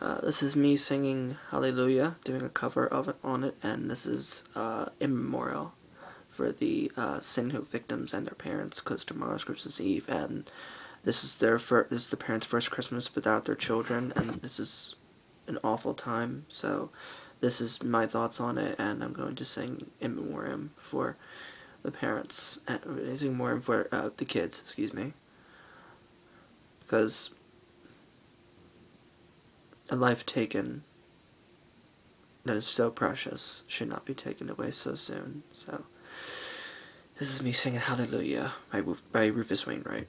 Uh, this is me singing Hallelujah, doing a cover of it on it, and this is uh, in for the uh, victims and their parents, because tomorrow's Christmas Eve, and this is their first, this is the parents' first Christmas without their children, and this is an awful time. So, this is my thoughts on it, and I'm going to sing in memoriam for the parents, and uh, memoriam for uh, the kids. Excuse me, because a life taken that is so precious should not be taken away so soon. So, this is me singing Hallelujah by, by Rufus Wainwright.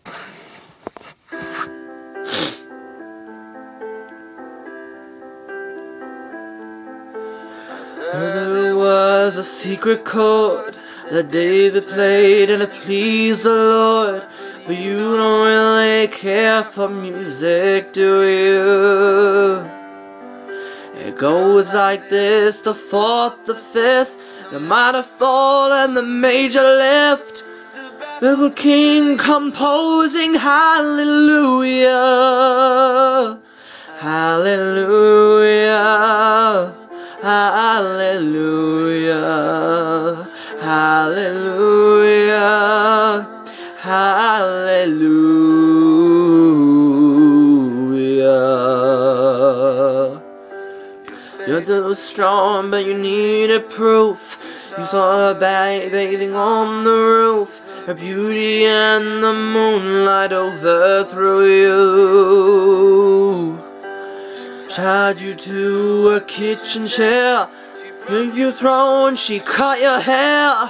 There was a secret chord that David played and it pleased the Lord. But you don't really care for music, do you? It goes like this, the fourth, the fifth, the minor fall and the major lift. The king composing hallelujah, hallelujah, hallelujah, hallelujah, hallelujah. You're too strong, but you needed proof. You saw her bathing on the roof. Her beauty and the moonlight overthrew you. Tied you to a kitchen chair. Gave you throne, she cut your hair.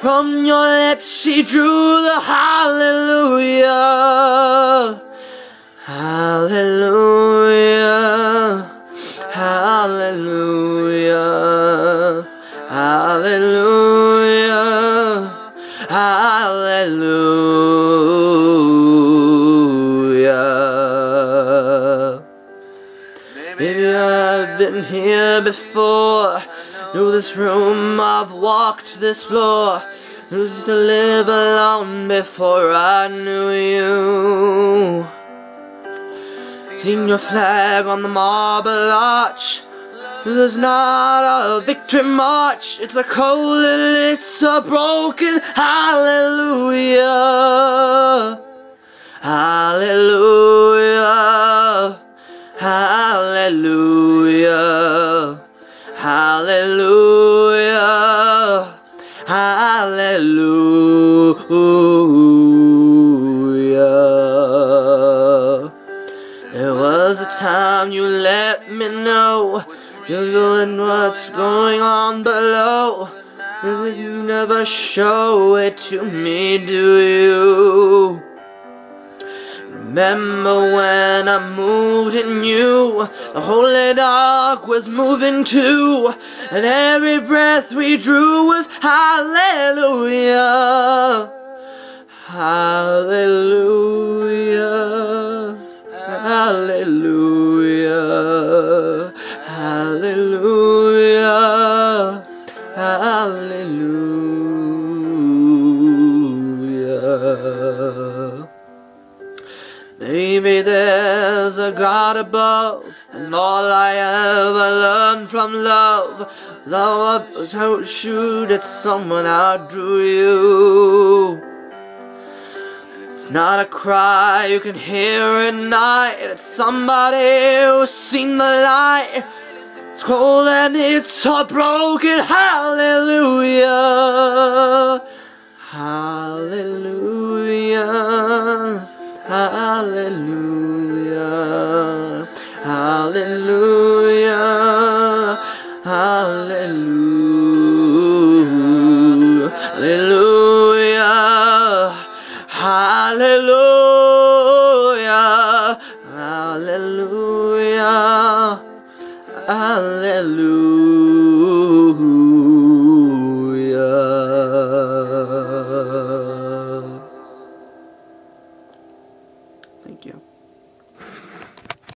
From your lips she drew the hallelujah. Hallelujah. Hallelujah. Hallelujah. Hallelujah. Maybe I've been here before. Knew this room, I've walked this floor. Used to live alone before I knew you. Seen your flag on the marble arch. There's not a victory march. It's a cold and it's a broken. Hallelujah. Hallelujah. Hallelujah. There was a time you let me know you're doing what's going on below. You never show it to me, do you? Remember when I moved in you, the holy dark was moving too, and every breath we drew was hallelujah. Hallelujah. Maybe there's a God above, and all I ever learned from love is how I you that someone outdrew you. It's not a cry you can hear at night, it's somebody who's seen the light. It's cold and it's a broken hallelujah. Hallelujah. Hallelujah. Hallelujah.